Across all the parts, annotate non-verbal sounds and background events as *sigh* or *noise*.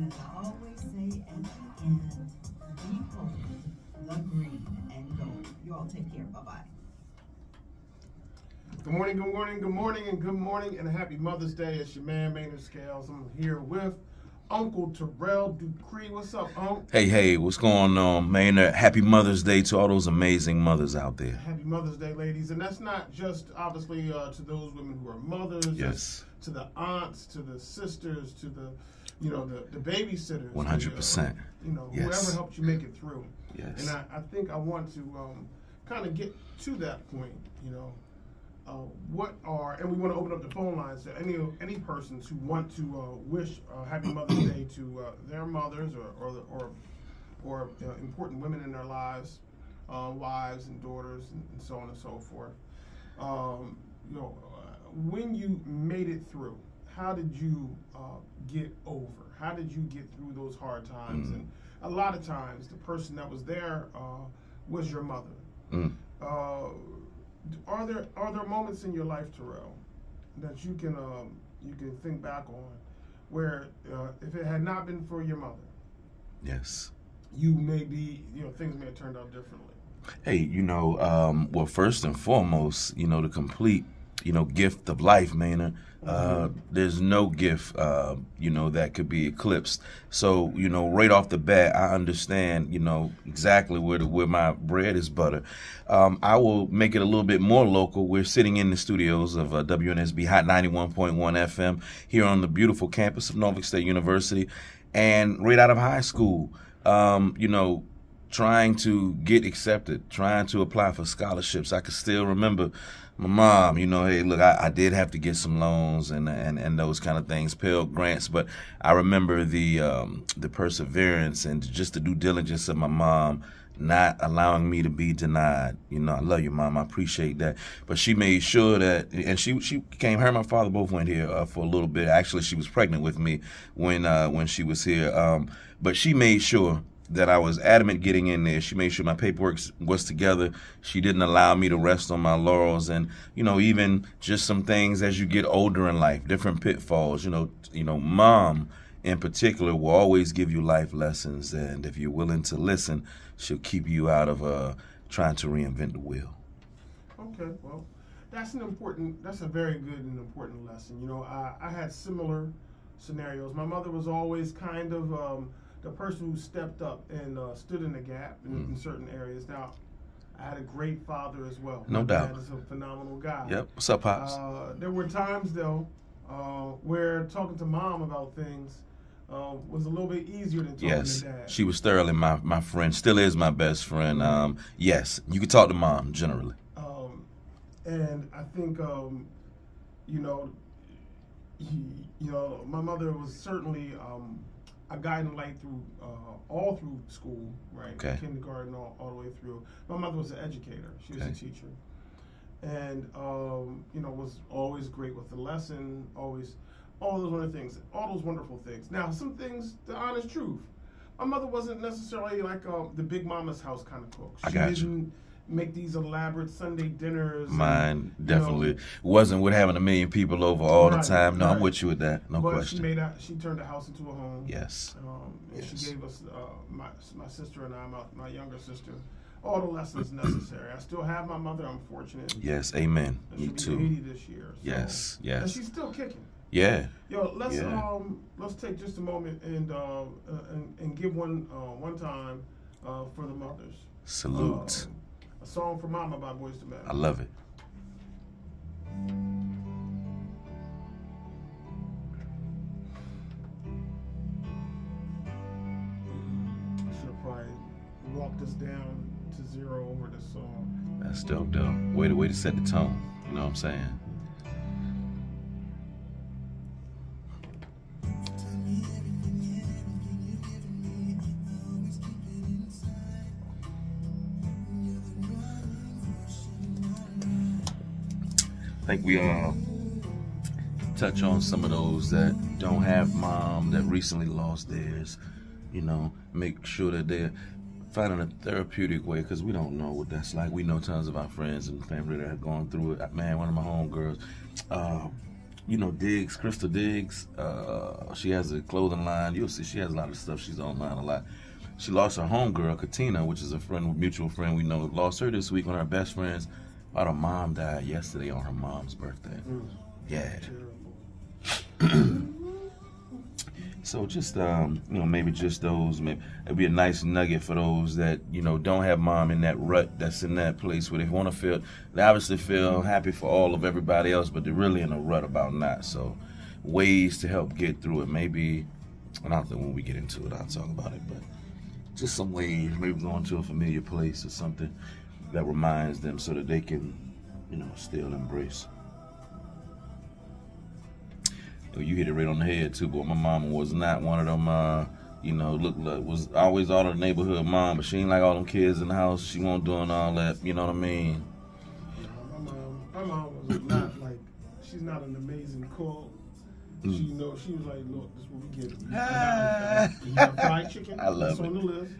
And I always say at the end, behold the green and gold. You all take care. Bye bye. Good morning, good morning, good morning, and good morning, and a happy Mother's Day. It's your man, Maynard Scales. I'm here with Uncle Terrell Dupree. What's up, Uncle? Hey, hey, what's going on, man? Uh, happy Mother's Day to all those amazing mothers out there. Happy Mother's Day, ladies. And that's not just obviously uh, to those women who are mothers. Yes. To the aunts, to the sisters, to the, you know, the, the babysitters. 100%. the, uh, you know, Yes. whoever helped you make it through. Yes. And I, I think I want to um, kind of get to that point, you know. Uh, what are and we want to open up the phone lines to any any persons who want to uh, wish uh, Happy Mother's *coughs* Day to uh, their mothers or or or, or uh, important women in their lives, uh, wives and daughters and, and so on and so forth. Um, you know, uh, when you made it through, how did you uh, get over? How did you get through those hard times? Mm. And a lot of times, the person that was there uh, was your mother. Mm. Uh, are there are there moments in your life, Terrell, that you can um, you can think back on, where uh, if it had not been for your mother, Yes. you may be you know things may have turned out differently. Hey, you know, um, well, first and foremost, you know, the complete, you know, gift of life, man. Uh, there's no gift, uh, you know, that could be eclipsed. So, you know, right off the bat, I understand, you know, exactly where the, where my bread is butter. Um, I will make it a little bit more local. We're sitting in the studios of uh, WNSB Hot 91.1 FM here on the beautiful campus of Norfolk State University, and right out of high school. Um, you know, trying to get accepted, trying to apply for scholarships. I can still remember my mom, you know, hey, look, I, I did have to get some loans and, and, and those kind of things, Pell grants, but I remember the um, the perseverance and just the due diligence of my mom not allowing me to be denied. You know, I love you, mom. I appreciate that. But she made sure that, and she she came. Her and my father both went here uh, for a little bit. Actually, she was pregnant with me when uh, when she was here. Um, but she made sure that I was adamant getting in there. She made sure my paperwork was together. She didn't allow me to rest on my laurels, and you know, even just some things as you get older in life, different pitfalls. You know, you know, mom in particular will always give you life lessons, and if you're willing to listen, she'll keep you out of uh, trying to reinvent the wheel. Okay, well, that's an important. That's a very good and important lesson. You know, I, I had similar scenarios. My mother was always kind of um, the person who stepped up and uh, stood in the gap in, in certain areas. Now, I had a great father as well. No doubt. Dad is a phenomenal guy. Yep. What's up, pops? Uh, there were times though uh, where talking to mom about things uh, was a little bit easier than talking yes, to dad. Yes, she was thoroughly my my friend. Still is my best friend. Um, yes, you can talk to mom generally. Um, and I think, um, you know, he, you know, my mother was certainly um, a guiding light through uh, all through school, right? Okay. Kindergarten all, all the way through. My mother was an educator. She was a teacher, and um, you know, was always great with the lesson. Always, all those other things, all those wonderful things. Now, some things, the honest truth. My mother wasn't necessarily like uh, the big mama's house kind of cook. She I got you. Make these elaborate Sunday dinners. Mine you definitely know, wasn't with having a million people over all the time. No, right. I'm with you with that. No but question. she made out. She turned the house into a home. yes. Um, and Yes. she gave us uh, my my sister and I, my, my younger sister, all the lessons *clears throat* necessary. I still have my mother. I'm fortunate. Yes. Amen. Me too. 80 this year. so- Yes. And she's still kicking. Yeah. Yo, let's Yeah. um let's take just a moment and uh, uh, and, and give one uh, one time uh, for the mothers. Salute. Um, a song for Mama by Boyz II Men. I love it. I should have probably walked us down to zero over this song. That's dope, though. Way to way to set the tone. You know what I'm saying? Think we uh touch on some of those that don't have mom that recently lost theirs. You know, make sure that they're finding a therapeutic way because we don't know what that's like. We know tons of our friends and family that have gone through it. Man, one of my homegirls, uh, you know, Diggs, Crystal Diggs. Uh, she has a clothing line. You'll see she has a lot of stuff. She's online a lot. She lost her homegirl, Katina, which is a friend, mutual friend we know. Lost her this week. One of her best friends. About her mom died yesterday on her mom's birthday. Mm. Yeah. *clears throat* So just um, you know, maybe just those. Maybe it'd be a nice nugget for those that you know don't have mom in that rut. That's in that place where they want to feel. They obviously feel happy for all of everybody else, but they're really in a rut about not. So ways to help get through it. Maybe, and I think when we get into it, I'll talk about it. But just some ways. Maybe going to a familiar place or something that reminds them, so that they can, you know, still embrace. Oh, You hit it right on the head too, boy. my mama was not one of them. Uh, you know, look like was always all the neighborhood mom, but she ain't like all them kids in the house. She won't doing all that. You know what I mean? You my mom, my mom was not like she's not an amazing cook. Mm. She know she was like, look, this is what we get. You have, you have fried chicken. I love that's it. on the list.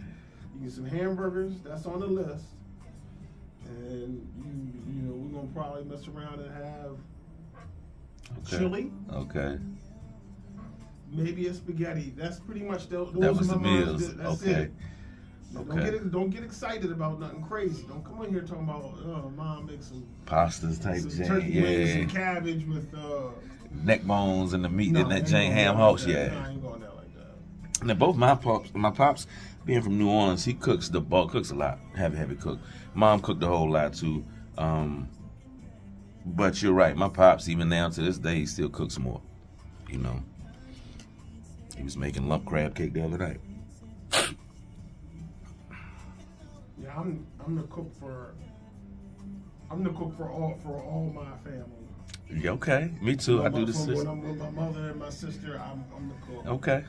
You get some hamburgers. That's on the list. And you, you know, we're gonna probably mess around and have Okay. chili, Okay. maybe a spaghetti. That's pretty much the, those That was are the my meals. That's Okay. it. Now, Don't Okay. get don't get excited about nothing crazy. Don't come in here talking about oh, mom makes some, Pastas type some turkey wings and Yeah. cabbage with uh, Neck bones and the meat No, in that Jane ham house. like. Yeah. No, I ain't going there like that. Now both my pops, my pops being from New Orleans, he cooks the bulk, cooks a lot, heavy, heavy cook. Mom cooked a whole lot too. Um, but you're right, my pops even now to this day he still cooks more. You know, he was making lump crab cake the other night. Yeah, I'm I'm the cook for I'm the cook for all for all my family. Yeah, okay, me too. I do the When. I'm with my mother and my sister, I'm, I'm the cook. Okay,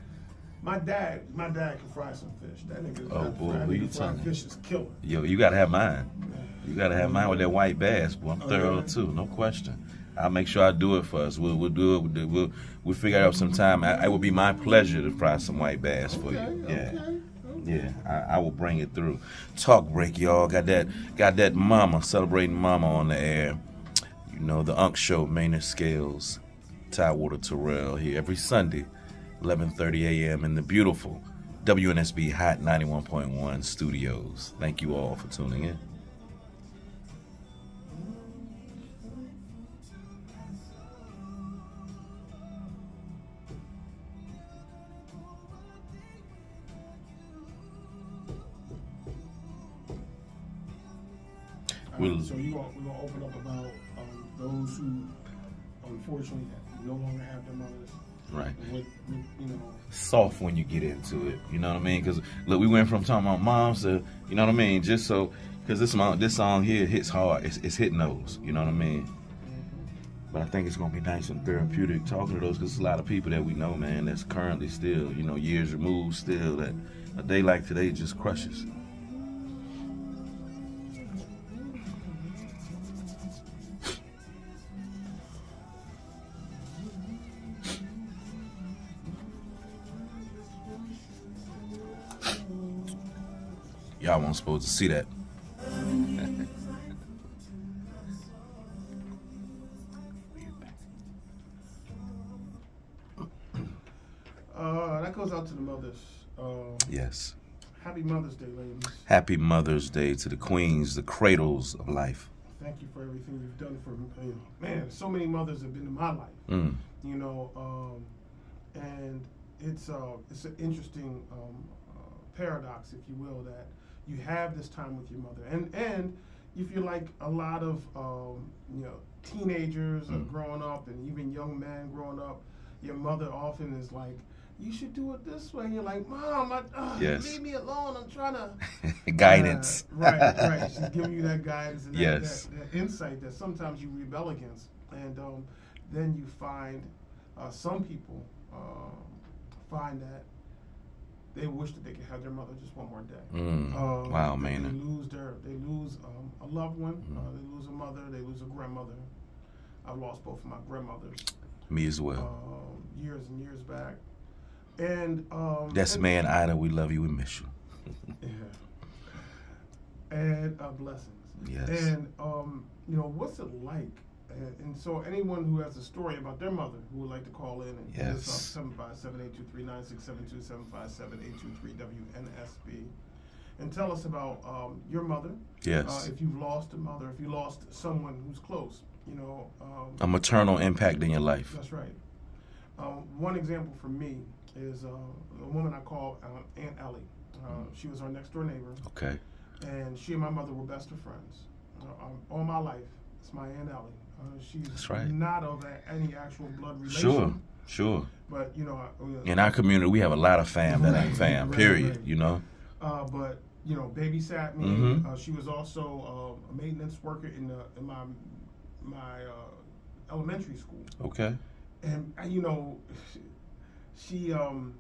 My dad, my dad can fry some fish. That nigga, Oh, that, boy, that who you fry fish is killer. yo, you gotta have mine. You gotta have mine with that white bass, boy. I'm Oh, thorough too, no question. I'll make sure I do it for us. We'll we'll do it. We'll we'll, we'll figure out some time. I, it would be my pleasure to fry some white bass for you. Yeah. okay, okay. Yeah, I, I will bring it through. Talk break, y'all. Got that got that mama celebrating mama on the air. You know, the Unk Show, Maynard Scales, Tidewater Terrell here every Sunday, 11:30 a.m. in the beautiful WNSB Hot 91.1 studios. Thank you all for tuning in. We'll- so you gonna, we're gonna open up about um, those who unfortunately no longer have their mothers. Right. With, with, you know, soft when you get into it. You know what I mean? Because look, we went from talking about moms to you know what I mean. Just so because this song, this song here hits hard. It's, it's hitting those. You know what I mean? Mm-hmm. But I think it's gonna be nice and therapeutic talking to those because a lot of people that we know, man, that's currently still, you know, years removed, still that a day like today just crushes. Y'all weren't supposed to see that. uh, that goes out to the mothers. Uh, Yes. happy Mother's Day, ladies. Happy Mother's Day to the queens, the cradles of life. Thank you for everything you've done for me. Man, so many mothers have been in my life. Mm. you know, um, and it's uh, it's an interesting um, uh, paradox, if you will, that you have this time with your mother, and and if you're like a lot of um, you know teenagers Mm. growing up, and even young men growing up, your mother often is like. You should do it this way. And you're like, Mom, I, uh, Yes. leave me alone. I'm trying *laughs* to Guidance. uh, right, right. *laughs* She's giving you that guidance and that, Yes. that, that insight that sometimes you rebel against, and um, then you find uh, some people um, find that they wish that they could have their mother just one more day. Mm. Um, wow, that They man. lose their, they lose um, a loved one. Mm. Uh, they lose a mother. They lose a grandmother. I've lost both of my grandmothers Me as well. um, years and years back, and um, That's and- man, Ida. We love you. We miss you. *laughs* Yeah. And uh, blessings. Yes. And um, you know, what's it like and, so anyone who has a story about their mother who would like to call in and hit us Yes. up 757-823-9672-757-823-WNSB and tell us about um, your mother. Yes. Uh, if you've lost a mother, if you lost someone who's close, you know. Um, a maternal impact in your life. that's right. Um, one example for me is uh, a woman I call uh, Aunt Ellie. Uh, she was our next door neighbor, Okay. and she and my mother were best of friends. Uh, um, all my life, it's my Aunt Ellie. Uh, she's That's right. not of any actual blood relation. Sure. Sure. But, you know, uh, In our community, we have a lot of fam that ain't fam. Right, Period. right. You know. uh, but, you know, babysat me. Mhm. Uh, she was also uh, a maintenance worker in, the, in my, my uh, elementary school. Okay. and you know, she um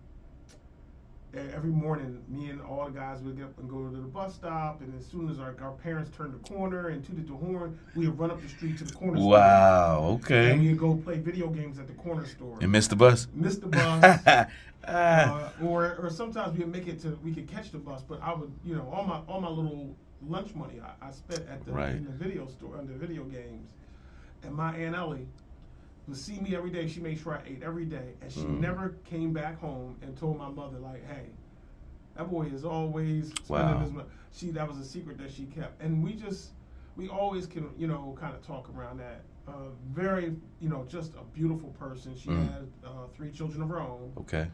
every morning, me and all the guys would get up and go to the bus stop, and as soon as our, our parents turned the corner and tooted the horn, we would run up the street to the corner store. Wow. Okay. And we'd go play video games at the corner store. And miss the bus. Miss the bus. *laughs* Uh, or, or sometimes we'd make it to we could catch the bus, but I would you know all my all my little lunch money I, I spent at the Right. in the video store on the video games, and my aunt Ellie would see me every day. She made sure I ate every day, and she Mm. never came back home and told my mother like, hey, that boy is always spending Wow. his money. She that was a secret that she kept, and we just we always can you know kind of talk around that. Uh, very you know just a beautiful person. She Mm. had uh, three children of her own okay.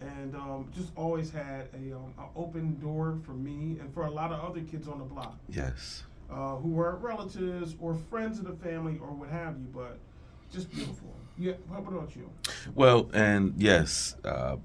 and um, just always had a, um, a open door for me and for a lot of other kids on the block Yes. uh, who were relatives or friends of the family or what have you. But just beautiful. Yeah. What about you? Well, and yes, uh,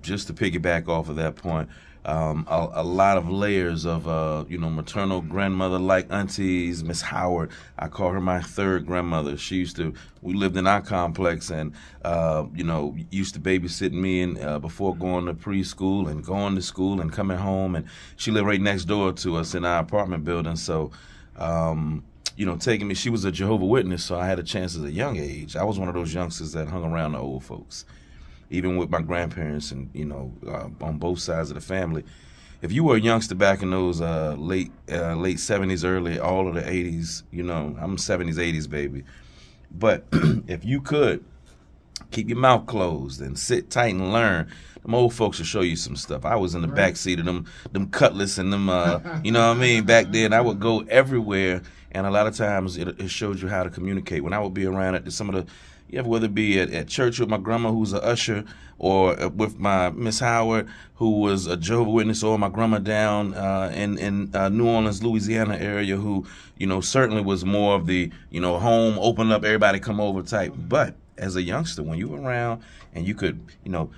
just to piggyback off of that point, um, a, a lot of layers of uh, you know maternal grandmother like aunties, Miss Howard. I call her my third grandmother. She used to. We lived in our complex, and uh, you know used to babysit me and uh, before going to preschool and going to school and coming home. And she lived right next door to us in our apartment building. So. Um, you know, taking me. She was a Jehovah Witness, so I had a chance at a young age. I was one of those youngsters that hung around the old folks, even with my grandparents and you know, uh, on both sides of the family. If you were a youngster back in those uh, late uh, late seventies, early all of the eighties, you know, I'm seventies, eighties, baby. But *clears throat* if you could keep your mouth closed and sit tight and learn. Them old folks will show you some stuff. I was in the Right. back seat of them, them cutlass and them, uh, you know what I mean. Back then, I would go everywhere, and a lot of times it, it you how to communicate. When I would be around at some of the, yeah, whether it be at, at church with my grandma who's a usher, or uh, with my Miss Howard who was a Jehovah Witness, or my grandma down uh, in in uh, New Orleans, Louisiana area, who you know certainly was more of the you know home, open up, everybody come over type. But as a youngster, when you were around and you could, you know,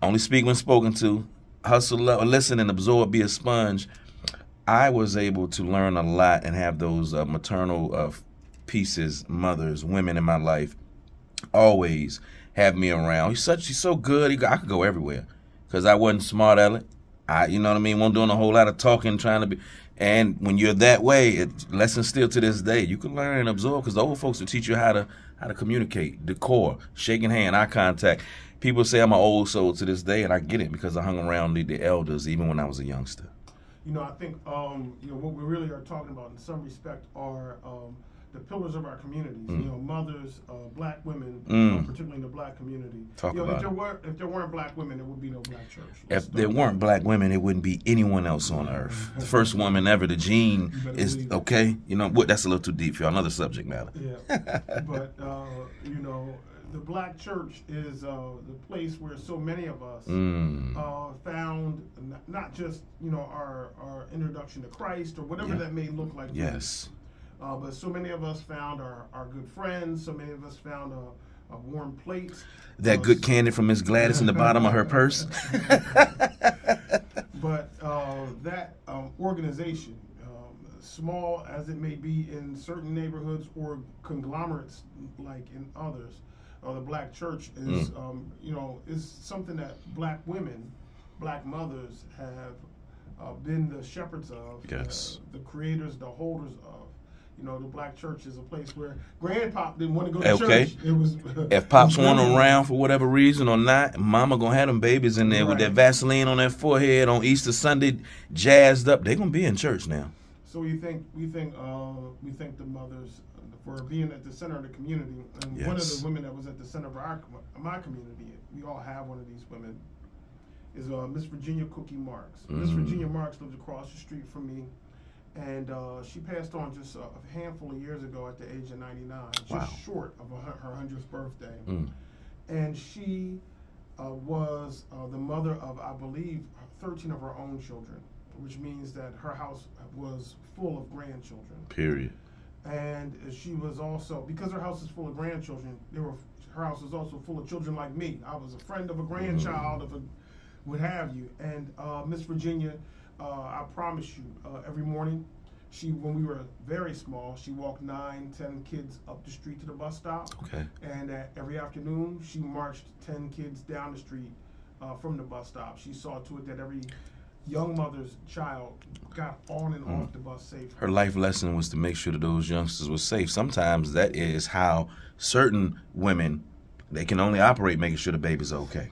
only speak when spoken to, hustle, li- listen, and absorb, be a sponge. I was able to learn a lot and have those uh, maternal uh, pieces, mothers, women in my life, always have me around. He's such, he's so good. He, I could go everywhere because I wasn't smart at. I, you know what I mean, wasn't doing a whole lot of talking, trying to be. And when you're that way, it, lesson still to this day, you can learn and absorb because the old folks will teach you how to how to communicate, decor, shaking hand, eye contact. People say I'm an old soul to this day, and I get it because I hung around the, the elders even when I was a youngster. You know, I think um, you know what we really are talking about in some respect are um, the pillars of our communities. You know, mothers, uh, black women, Mm. uh, particularly in the black community. Talk you know, about if there were if there weren't black women, there would be no black church. Let's If there weren't black women, there wouldn't be anyone else on earth. *laughs* The first woman ever, the gene is believe okay. You know what? That's a little too deep for y'all. Another subject matter. Yeah, *laughs* but uh, you know, the black church is uh, the place where so many of us Mm. uh, found not just you know our our introduction to Christ or whatever Yeah. that may look like. Yes. Uh, but so many of us found our, our good friends. So many of us found a, a warm plate. That Uh, good candy from Miss Gladys in the bottom of her purse. *laughs* But uh, that um, organization, um, small as it may be in certain neighborhoods or conglomerates like in others, uh, the black church is, Mm. um, you know, is something that black women, black mothers have uh, been the shepherds of, Yes. uh, the creators, the holders of. You know, the black church is a place where Grandpop didn't want to go to Okay. church. It was *laughs* If pops weren't around for whatever reason or not, mama gonna have them babies in there with Right. that Vaseline on their forehead on Easter Sunday, jazzed up. They gonna be in church now. So we think we think uh, we think the mothers for being at the center of the community. And one of the women that was at the center of our my community, we all have one of these women, is uh, Miss Virginia Cookie Marks. Miss Mm. Virginia Marks lived across the street from me, and uh, she passed on just a, handful of years ago at the age of 99, just Wow. short of a, her hundredth birthday. Mm. And she uh, was uh, the mother of, I believe, 13 of her own children, which means that her house was full of grandchildren Period. And she was also because her house is full of grandchildren. There were her house was also full of children like me. I was a friend of a grandchild of a what have you. And uh, Miss Virginia, uh, I promise you, uh, every morning, she when we were very small, she walked nine, ten kids up the street to the bus stop, Okay. and every afternoon she marched ten kids down the street uh, from the bus stop. She saw to it that every young mother's child got on and off the bus safe. Her life lesson was to make sure that those youngsters were safe. Sometimes that is how certain women they can only operate making sure the baby's okay.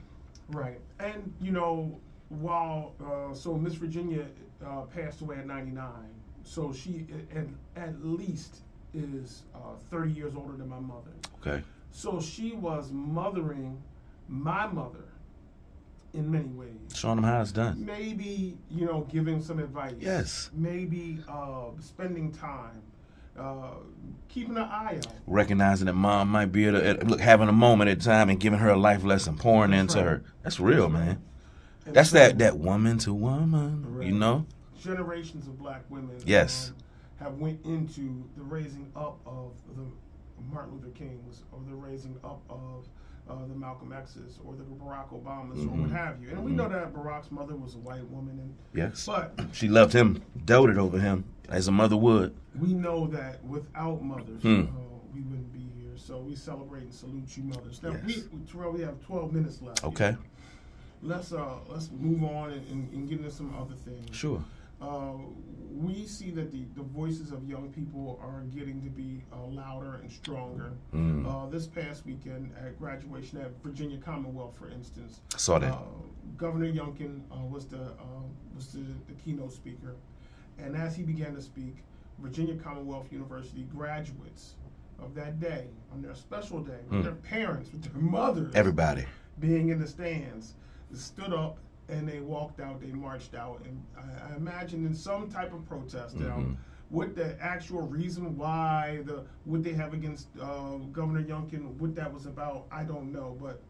Right, and you know, while uh, so Miss Virginia uh, passed away at 99, so she at, at least is uh, 30 years older than my mother. Okay. So she was mothering my mother in many ways. Showing them how it's done. Maybe you know, giving some advice. Yes. Maybe uh, spending time, uh, keeping an eye out. Recognizing that mom might be at a, at- look having a moment at a time and giving her a life lesson, pouring That's into right. her. That's real, That's man. And That's so- that that woman to woman. You know. generations of black women Yes. um, have went into the raising up of the Martin Luther Kings or the raising up of uh, the Malcolm X's or the Barack Obamas or what have you. And we know that Barack's mother was a white woman, and Yes. but *clears throat* She loved him, doted over him as a mother would. we know that without mothers, Hmm. uh, we wouldn't be here. So we celebrate and salute you, mothers. Now, Yes. we, Terrell, we have 12 minutes left. Okay. Let's uh let's move on and, and, and get into some other things. Sure. Uh, we see that the, the voices of young people are getting to be uh, louder and stronger. Mm. Uh, this past weekend at graduation at Virginia Commonwealth, for instance, I saw that. uh, Governor Youngkin uh, was the uh, was the, the keynote speaker, and as he began to speak, Virginia Commonwealth University graduates of that day on their special day with Mm. their parents, with their mothers, Everybody. being in the stands, stood up and they walked out, they marched out, and I, I imagine in some type of protest. Now, Mhm. what the actual reason why the what they have against uh, Governor Youngkin, what that was about, I don't know, but.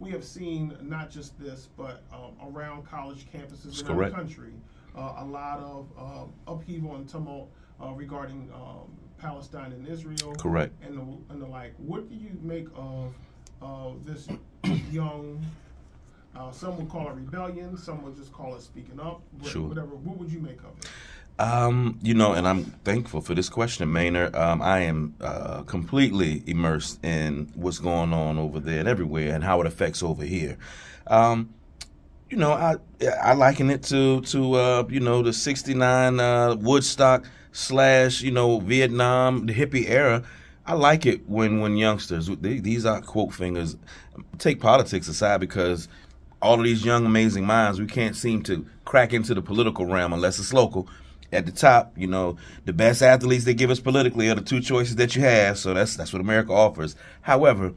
We have seen not just this, but um, around college campuses That's around correct. the country, uh, a lot of uh, upheaval and tumult uh, regarding um, Palestine and Israel Correct. and the, and the like. What do you make of uh, this young? Uh, some would call it rebellion. Some would just call it speaking up. Sure. Whatever. What would you make of it? Um, you know, and I'm thankful for this question, Maynard. Um, I am uh, completely immersed in what's going on over there and everywhere, and how it affects over here. Um, you know, I I liken it to to uh, you know the '69 uh, Woodstock slash you know Vietnam, the hippie era. I like it when when youngsters they, these are quote fingers take politics aside because all of these young amazing minds we can't seem to crack into the political realm unless it's local. At the top you know the best athletes they give us politically are the two choices that you have so that's that's what america offers. However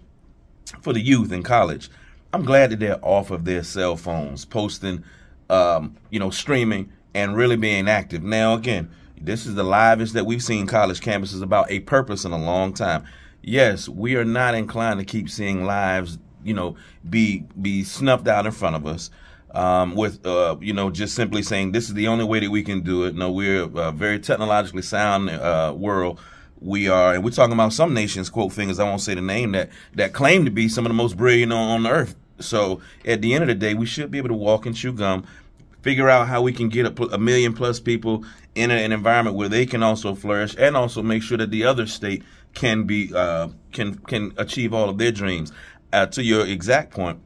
for the youth in college i'm glad that they're off of their cell phones posting um, you know streaming and really being active. Now again this is the livest that we've seen college campuses about a purpose in a long time. Yes we are not inclined to keep seeing lives you know be be snuffed out in front of us um, with uh, you know just simply saying this is the only way that we can do it. No, we're a very technologically sound uh, world. We are, and we're talking about some nations, quote fingers. I won't say the name that that claim to be some of the most brilliant on, on earth. So at the end of the day, we should be able to walk and chew gum, figure out how we can get a, a million plus people in a, an environment where they can also flourish, and also make sure that the other state can be uh, can can achieve all of their dreams. Uh, to your exact point,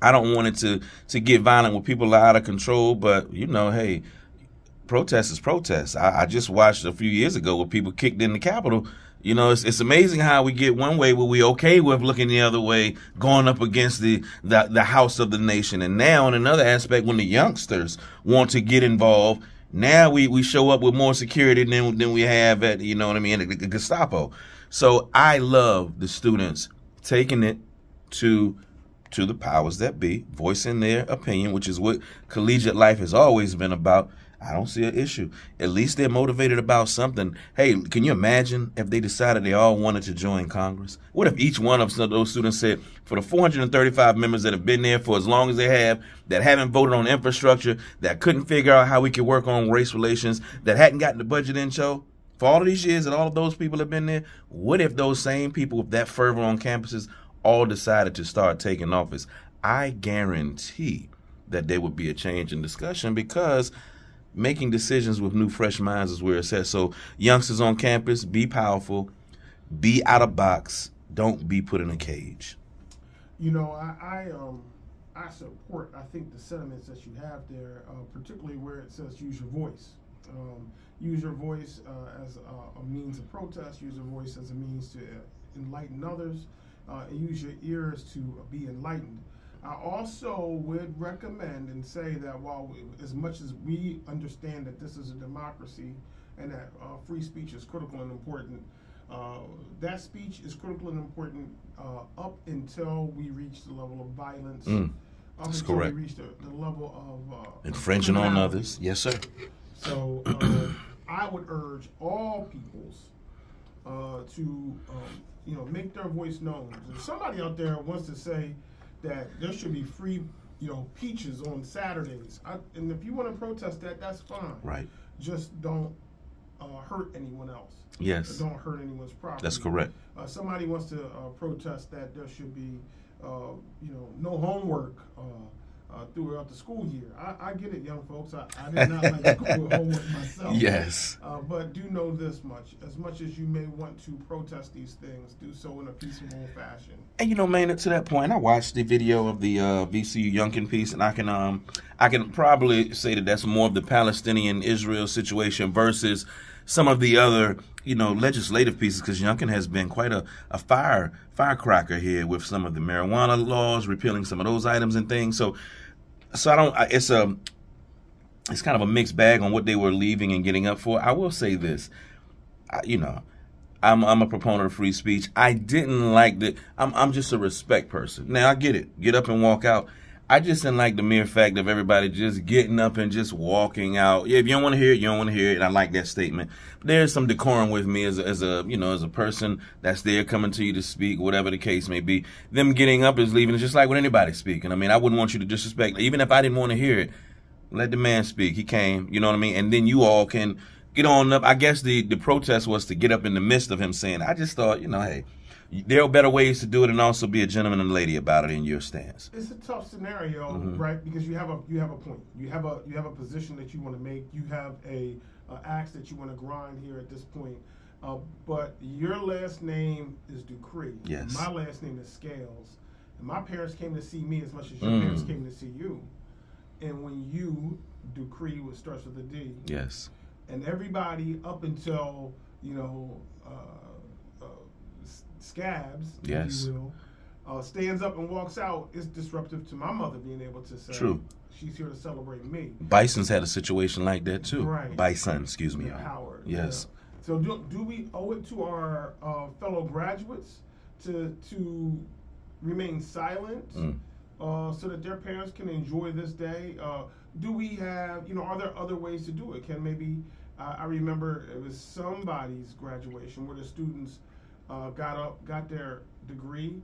I don't want it to to get violent when people are out of control, but you know, hey, protest is protest. I, I just watched a few years ago where people kicked in the Capitol. You know, it's, it's amazing how we get one way where we okay with looking the other way, going up against the, the the house of the nation, and now in another aspect, when the youngsters want to get involved, Now we, we show up with more security than than we have at you know what I mean the Gestapo. So I love the students taking it to to the powers that be, voicing their opinion, which is what collegiate life has always been about. I don't see an issue. At least they're motivated about something. Hey, can you imagine if they decided they all wanted to join Congress? What if each one of those students said, for the 435 members that have been there for as long as they have, that haven't voted on infrastructure, that couldn't figure out how we could work on race relations, that hadn't gotten the budget in show, for all of these years that all of those people have been there, what if those same people with that fervor on campuses all decided to start taking office? I guarantee that there would be a change in discussion because making decisions with new, fresh minds is where it's at. So, youngsters on campus, be powerful, be out of box, don't be put in a cage. You know, I, I um I support I think the sentiments that you have there, uh, particularly where it says use your voice. Um, use your voice uh, as a, a, means of protest. Use your voice as a means to enlighten others. Uh, use your ears to be enlightened. I also would recommend and say that while we, as much as we understand that this is a democracy and that uh, free speech is critical and important, uh, that speech is critical and important uh, up until we reach the level of violence. Mm, up that's until correct. we reach the, the level of uh, Infringing on others. Yes, sir. So uh, *clears throat* I would urge all peoples uh, to, um, you know, make their voice known. If somebody out there wants to say that there should be free, you know, peaches on Saturdays, I, and if you want to protest that, that's fine. Right. Just don't uh, hurt anyone else. Yes. Don't hurt anyone's property. That's correct. Uh, somebody wants to uh, protest that there should be, uh, you know, no homework uh, throughout the school year. I, I get it, young folks. I, I did not like school homework *laughs* myself. Yes. Uh, but do know this much: as much as you may want to protest these things, do so in a peaceable fashion. And you know, man, to that point, I watched the video of the uh, VCU Youngkin piece, and I can um, I can probably say that that's more of the Palestinian Israel situation versus some of the other you know legislative pieces because Youngkin has been quite a, a fire firecracker here with some of the marijuana laws, repealing some of those items and things. So, so I don't. It's a it's kind of a mixed bag on what they were leaving and getting up for. I will say this, I, you know. I'm I'm a proponent of free speech. I didn't like that. I'm I'm just a respect person. Now I get it. Get up and walk out. I just didn't like the mere fact of everybody just getting up and just walking out. Yeah, if you don't want to hear it, you don't want to hear it. And I like that statement. But there's some decorum with me as a, as a you know as a person that's there coming to you to speak, whatever the case may be. Them getting up is leaving. It's just like when anybody speaking. I mean, I wouldn't want you to disrespect. Even if I didn't want to hear it, let the man speak. He came. You know what I mean. And then you all can get on up. I guess the the protest was to get up in the midst of him saying. I just thought, you know, hey, there are better ways to do it, and also be a gentleman and lady about it in your stance. It's a tough scenario, Mhm. right? Because you have a you have a point. You have a you have a position that you want to make. You have a, a axe that you want to grind here at this point. Uh, but your last name is Dupree. Yes. My last name is Scales. And my parents came to see me as much as your Mm. parents came to see you. And when you Dupree, which starts with a D, Yes. and everybody up until you know uh, Scabs, Yes. if you will, uh, stands up and walks out, is disruptive to my mother being able to say, True. she's here to celebrate me. Bison's had a situation like that too. Right. Bison, excuse me. Howard. Yes. yeah. So do, do we owe it to our uh, fellow graduates to to remain silent? Mm. Uh, so that their parents can enjoy this day. Uh, do we have, you know, are there other ways to do it? Can maybe, I remember it was somebody's graduation where the students uh, got up, got their degree,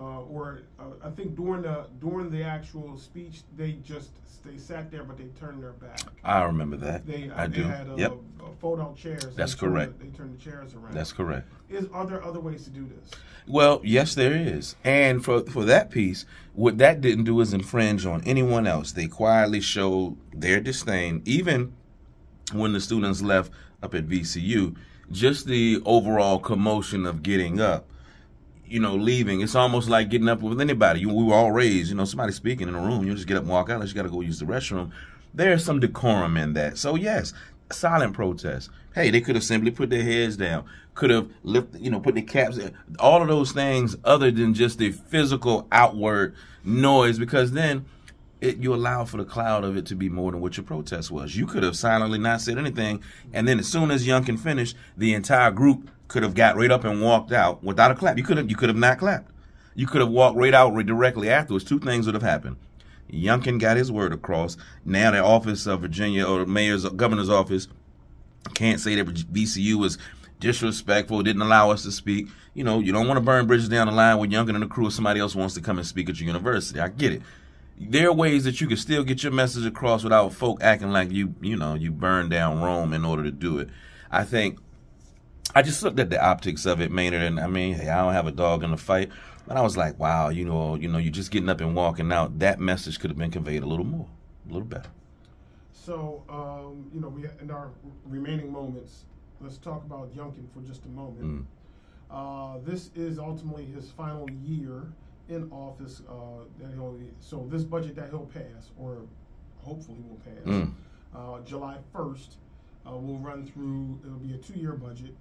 uh, or uh, I think during the during the actual speech they just they sat there but they turned their back. I remember that. They, I they do. had yep. fold out chairs. That's they turned correct. the- they turned the chairs around. That's correct. Is are there other ways to do this? Well, yes, there is. And for for that piece, what that didn't do is infringe on anyone else. They quietly showed their disdain, even when the students left up at VCU. Just the overall commotion of getting up, you know, leaving. It's almost like getting up with anybody. You, we were all raised, you know, somebody speaking in a room. You just get up and walk out unless you got to go use the restroom. There's some decorum in that. So yes, silent protest. Hey, they could have simply put their heads down. Could have lifted, you know, put their caps. All of those things, other than just the physical outward noise, because then it, you allow for the cloud of it to be more than what your protest was. You could have silently not said anything, and then as soon as Youngkin finished, the entire group could have got right up and walked out without a clap. You could have you could have not clapped. You could have walked right out right directly afterwards. Two things would have happened. Youngkin got his word across. Now the office of Virginia or the mayor's governor's office can't say that VCU was disrespectful, didn't allow us to speak. You know, you don't want to burn bridges down the line with Youngkin and the crew if somebody else wants to come and speak at your university. I get it. There are ways that you can still get your message across without folk acting like you, you know, you burned down Rome in order to do it. I think I just looked at the optics of it, Maynard, and I mean, hey, I don't have a dog in the fight, but I was like, wow, you know, you know, you're just getting up and walking out. That message could have been conveyed a little more, a little better. So, um, you know, we in our remaining moments, let's talk about Youngkin for just a moment. Mm. Uh, this is ultimately his final year in office. Uh, that he'll so this budget that he'll pass, or hopefully will pass, Mm. uh, July first, uh, will run through. It'll be a two-year budget,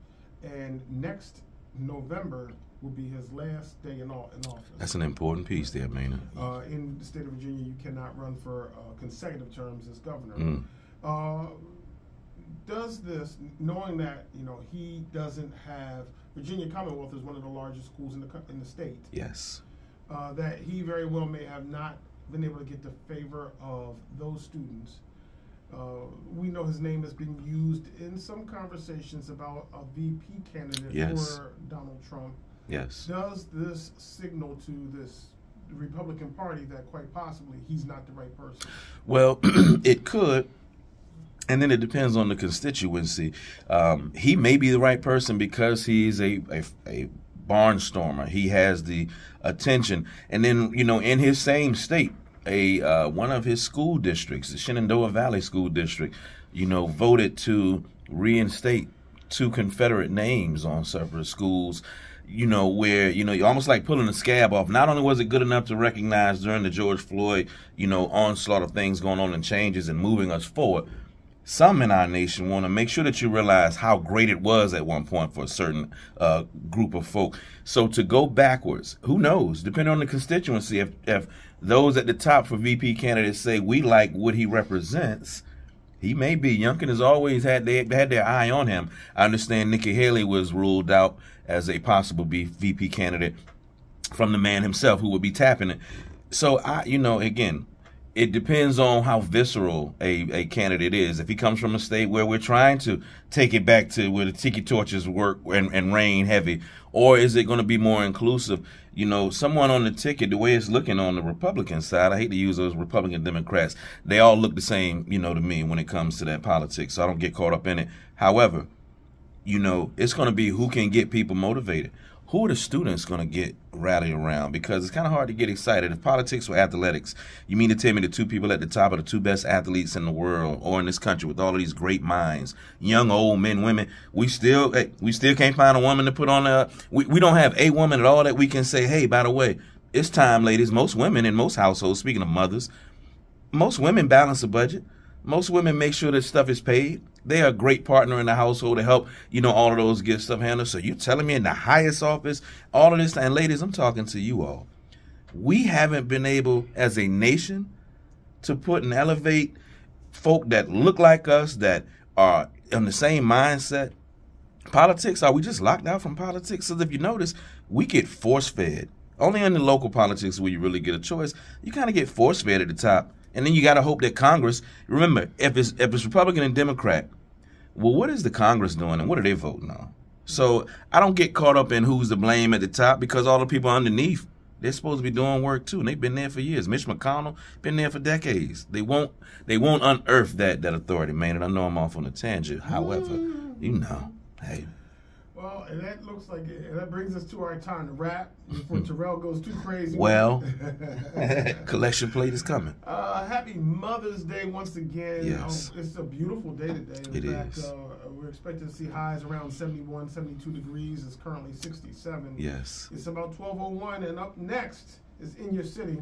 and next November will be his last day in, all, in office. That's an important piece there, Maynard. Uh, in the state of Virginia, you cannot run for uh, consecutive terms as governor. Mm. Uh, does this, knowing that you know he doesn't have Virginia Commonwealth is one of the largest schools in the in the state, Yes. Uh, that he very well may have not been able to get the favor of those students. Uh, we know his name has been used in some conversations about a VP candidate Yes. for Donald Trump. Yes. Does this signal to this Republican Party that quite possibly he's not the right person? Well, *clears throat* it could. And then it depends on the constituency. Um, he may be the right person because he's a, a, a barnstormer. He has the attention. And then, you know, in his same state, a uh, one of his school districts, the Shenandoah Valley School District, you know, voted to reinstate two Confederate names on separate schools. You know, where you know you're almost like pulling the scab off. Not only was it good enough to recognize during the George Floyd, you know, onslaught of things going on and changes and moving us forward, some in our nation want to make sure that you realize how great it was at one point for a certain uh, group of folk. So to go backwards, who knows? Depending on the constituency, if if those at the top for VP candidates say we like what he represents, he may be. Youngkin has always had they had their eye on him. I understand Nikki Haley was ruled out as a possible VP candidate from the man himself who would be tapping it. So I, you know, again, it depends on how visceral a, a candidate is. If he comes from a state where we're trying to take it back to where the tiki torches work and, and rain heavy, or is it going to be more inclusive? You know, someone on the ticket, the way it's looking on the Republican side, I hate to use those Republican Democrats. They all look the same, you know, to me when it comes to that politics. So I don't get caught up in it. However, you know, it's going to be who can get people motivated. Who are the students going to get rallied around? Because it's kind of hard to get excited. If politics were athletics, you mean to tell me the two people at the top are the two best athletes in the world or in this country with all of these great minds, young, old men, women. We still, we still can't find a woman to put on a. We, we don't have a woman at all that we can say, hey, by the way, it's time, ladies. Most women in most households, speaking of mothers, most women balance a budget. Most women make sure that stuff is paid. They are a great partner in the household to help, you know, all of those get stuff handled. So you're telling me in the highest office, all of this, and ladies, I'm talking to you all. We haven't been able as a nation to put and elevate folk that look like us, that are in the same mindset. Politics, are we just locked out from politics? So if you notice, we get force fed. Only in the local politics where you really get a choice. You kind of get force fed at the top. And then you got to hope that Congress, remember, if it's, if it's Republican and Democrat, well, what is the Congress doing and what are they voting on? So I don't get caught up in who's to blame at the top because all the people underneath, they're supposed to be doing work too, and they've been there for years. Mitch McConnell been there for decades. They won't they won't unearth that that authority, man. And I know I'm off on a tangent. However, you know, hey, Well, and that looks like it. And that brings us to our time to wrap before *laughs* Terrell goes too crazy. well, *laughs* collection plate is coming. uh, happy Mother's Day once again. Yes. Um, it's a beautiful day today. In It fact, is. Uh, we're expecting to see highs around 71, 72 degrees. It's currently 67. Yes. It's about 1201, and up next is In Your City.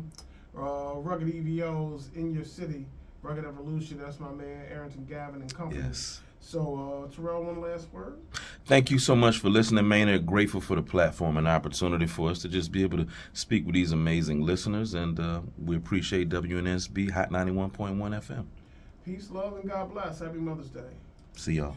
Uh, Rugged EVOs, In Your City. Rugged Evolution, that's my man, Arrington Gavin and company. Yes. So, uh, Terrell, one last word? Thank you so much for listening, Maynard. Grateful for the platform and opportunity for us to just be able to speak with these amazing listeners, and uh, we appreciate WNSB Hot 91.1 FM. Peace, love, and God bless. Happy Mother's Day. See y'all.